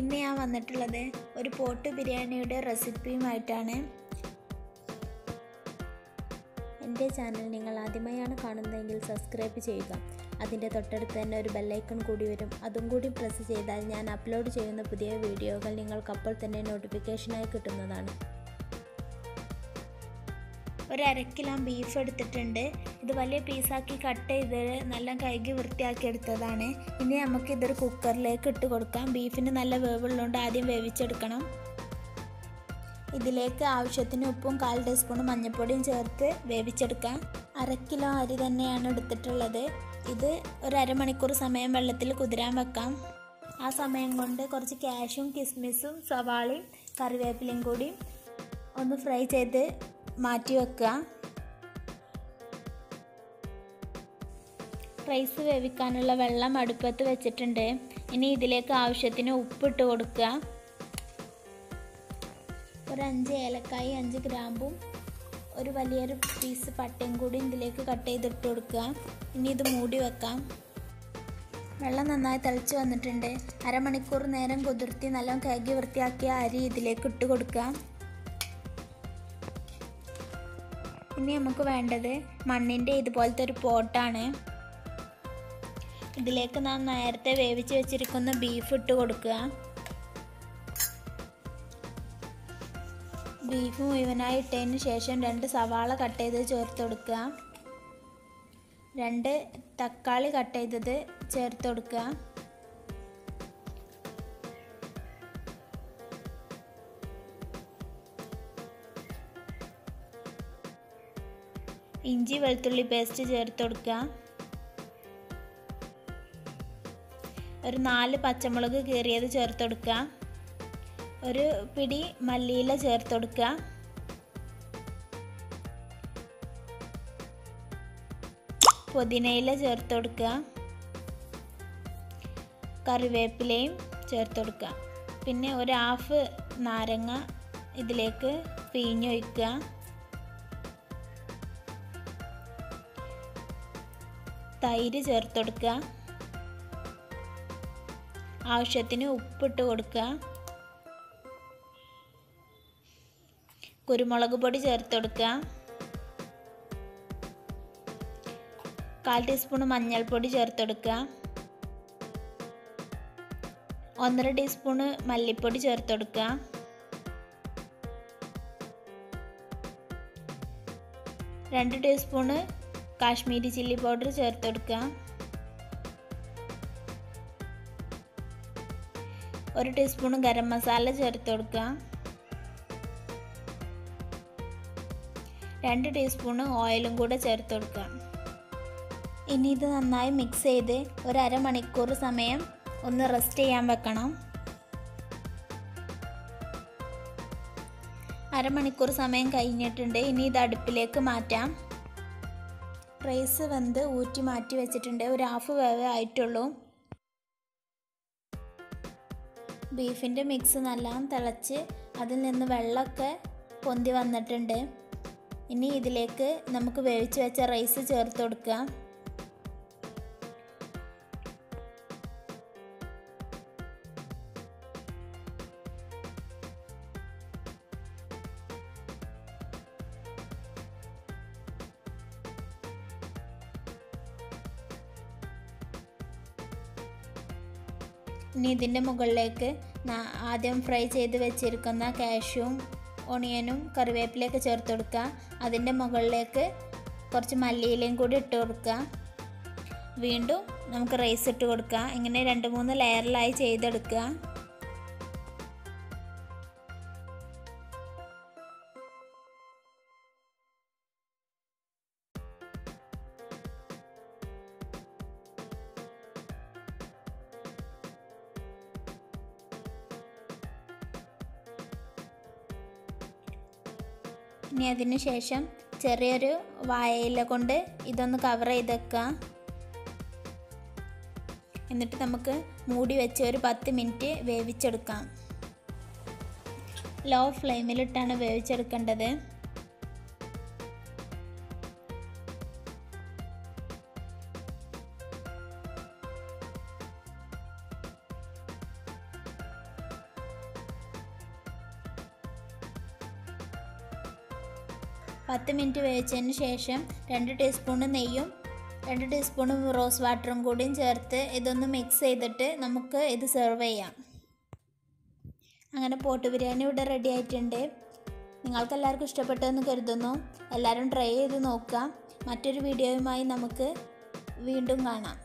ഇന്ന് ഞാൻ വന്നിട്ടുള്ളത് ഒരു പോട്ട് ബിരിയാണിയുടെ റെസിപ്പിയുമായിട്ടാണ്. എന്റെ ചാനൽ നിങ്ങൾ ആദ്യമായാണ് കാണുന്നതെങ്കിൽ സബ്സ്ക്രൈബ് ചെയ്യുക. അതിന്റെ തൊട്ടടുത്ത് തന്നെ ഒരു ബെല്ലൈക്കൺ കൂടി വരും. അതും കൂടി പ്രസ് ചെയ്താൽ ഞാൻ അപ്ലോഡ് ചെയ്യുന്ന പുതിയ വീഡിയോകൾ നിങ്ങൾക്ക് അപ്പോൾ തന്നെ നോട്ടിഫിക്കേഷനായി കിട്ടുന്നതാണ്. ഒരു അര കിലോ ബീഫ് എടുത്തിട്ടുണ്ട്. ഇത് വലിയ പീസാക്കി കട്ട് ചെയ്ത് നല്ല കഴുകി വൃത്തിയാക്കി എടുത്തതാണ്. ഇനി നമുക്ക് ഇതൊരു കുക്കറിലേക്ക് ഇട്ട് കൊടുക്കാം. ബീഫിന് നല്ല വേവുള്ളതുകൊണ്ട് ആദ്യം വേവിച്ചെടുക്കണം. ഇതിലേക്ക് ആവശ്യത്തിന് ഉപ്പും കാൽ ടീസ്പൂൺ മഞ്ഞൾപ്പൊടിയും ചേർത്ത് വേവിച്ചെടുക്കാം. അര കിലോ അരി തന്നെയാണ് എടുത്തിട്ടുള്ളത്. ഇത് ഒരു അരമണിക്കൂർ സമയം വെള്ളത്തിൽ കുതിരാൻ വെക്കാം. ആ സമയം കൊണ്ട് കുറച്ച് കാഷ്യും കിസ്മിസും സവാളയും കറിവേപ്പിലയും കൂടി ഒന്ന് ഫ്രൈ ചെയ്ത് മാറ്റി വെക്കുക. റൈസ് വേവിക്കാനുള്ള വെള്ളം അടുപ്പത്ത് വെച്ചിട്ടുണ്ട്. ഇനി ഇതിലേക്ക് ആവശ്യത്തിന് ഉപ്പിട്ട് കൊടുക്കുക. ഒരു അഞ്ച് ഏലക്കായി അഞ്ച് ഗ്രാമ്പും ഒരു വലിയൊരു പീസ് പട്ടയും കൂടി ഇതിലേക്ക് കട്ട് ചെയ്തിട്ട് കൊടുക്കുക. ഇനി ഇത് മൂടി വെക്കാം. വെള്ളം നന്നായി തിളച്ച് വന്നിട്ടുണ്ട്. അരമണിക്കൂർ നേരം കുതിർത്തി നല്ല കഴുകി വൃത്തിയാക്കിയ അരി ഇതിലേക്ക് ഇട്ട് കൊടുക്കുക. ഇനി നമുക്ക് വേണ്ടത് മണ്ണിന്റെ ഇതുപോലത്തെ ഒരു പോട്ടാണ്. ഇതിലേക്ക് നാം നേരത്തെ വേവിച്ച് വെച്ചിരിക്കുന്ന ബീഫ് ഇട്ട് കൊടുക്കുക. ബീഫ് മുഴുവനായി ഇട്ടതിന് ശേഷം രണ്ട് സവാള കട്ട് ചെയ്ത് ചേർത്ത് കൊടുക്കുക. രണ്ട് തക്കാളി കട്ട് ചെയ്തത് ചേർത്ത് കൊടുക്കുക. ഇഞ്ചി വെളുത്തുള്ളി പേസ്റ്റ് ചേർത്ത് കൊടുക്കുക. ഒരു നാല് പച്ചമുളക് കീറിയത് ചേർത്ത് കൊടുക്കുക. ഒരു പിടി മല്ലിയില ചേർത്ത് കൊടുക്കുക. പുതിനയില ചേർത്ത് കൊടുക്കുക. കറിവേപ്പിലയും ചേർത്ത് കൊടുക്കുക. പിന്നെ ഒരു ഹാഫ് നാരങ്ങ ഇതിലേക്ക് പിഴിഞ്ഞൊഴിക്കുക. തൈര് ചേർത്ത് കൊടുക്കുക ആവശ്യത്തിന് ഉപ്പിട്ട് കൊടുക്കുക. കുരുമുളക് പൊടി ചേർത്ത് കൊടുക്കുക കാൽ ടീസ്പൂൺ മഞ്ഞൾപ്പൊടി ചേർത്ത് കൊടുക്കുക ഒന്നര ടീസ്പൂണ് മല്ലിപ്പൊടി ചേർത്ത് കൊടുക്കുക രണ്ട് ടീസ്പൂണ് കാശ്മീരി ചില്ലി പൗഡർ ചേർത്ത് കൊടുക്കുക. ഒരു ടീസ്പൂൺ ഗരം മസാല ചേർത്ത് കൊടുക്കുക. രണ്ട് ടീസ്പൂൺ ഓയിലും കൂടെ ചേർത്ത് കൊടുക്കുക. ഇനി ഇത് നന്നായി മിക്സ് ചെയ്ത് ഒരു അരമണിക്കൂർ സമയം ഒന്ന് റെസ്റ്റ് ചെയ്യാൻ വെക്കണം. അരമണിക്കൂർ സമയം കഴിഞ്ഞിട്ടുണ്ട്. ഇനി ഇത് അടുപ്പിലേക്ക് മാറ്റാം. റൈസ് വെന്ത് ഊറ്റി മാറ്റി വെച്ചിട്ടുണ്ട്. ഒരു ഹാഫ് വേവ് ആയിട്ടുള്ളൂ. ബീഫിന്റെ മിക്സ് നല്ലോണം തിളച്ച് അതിൽ നിന്ന് വെള്ളമൊക്കെ പൊന്തി വന്നിട്ടുണ്ട്. ഇനി ഇതിലേക്ക് നമുക്ക് വേവിച്ച് വെച്ച റൈസ് ചേർത്ത് കൊടുക്കുക ഇനി ഇതിന്റെ മുകളിലേക്ക് ആദ്യം ഫ്രൈ ചെയ്ത് വെച്ചിരിക്കുന്ന കാഷ്യൂം ഒണിയനും കറിവേപ്പിലയൊക്കെ ചേർത്ത് കൊടുക്കുക. അതിന്റെ മുകളിലേക്ക് കുറച്ച് മല്ലിയിലയും കൂടി ഇട്ട് കൊടുക്കുക. വീണ്ടും നമുക്ക് റൈസ് ഇട്ട് കൊടുക്കുക. ഇങ്ങനെ രണ്ട് മൂന്ന് ലെയറിലായി ചെയ്തെടുക്കുക. ഇനി അതിന് ശേഷം ചെറിയൊരു വായയില കൊണ്ട് ഇതൊന്ന് കവർ ചെയ്ത് വെക്കുക എന്നിട്ട് നമുക്ക് മൂടി വെച്ച് ഒരു പത്ത് മിനിറ്റ് വേവിച്ചെടുക്കാം. ലോ ഫ്ലെയിമിലിട്ടാണ് വേവിച്ചെടുക്കേണ്ടത്. പത്ത് മിനിറ്റ് വേവിച്ചതിന് ശേഷം രണ്ട് ടീസ്പൂൺ നെയ്യും രണ്ട് ടീസ്പൂൺ റോസ് വാട്ടറും കൂടിയും ചേർത്ത് ഇതൊന്ന് മിക്സ് ചെയ്തിട്ട് നമുക്ക് ഇത് സെർവ് ചെയ്യാം. അങ്ങനെ പോട്ട് ബിരിയാണി ഇവിടെ റെഡി ആയിട്ടുണ്ട്. നിങ്ങൾക്ക് എല്ലാവർക്കും ഇഷ്ടപ്പെട്ടെന്ന് കരുതുന്നു. എല്ലാവരും ട്രൈ ചെയ്ത് നോക്കുക മറ്റൊരു വീഡിയോയുമായി നമുക്ക് വീണ്ടും കാണാം.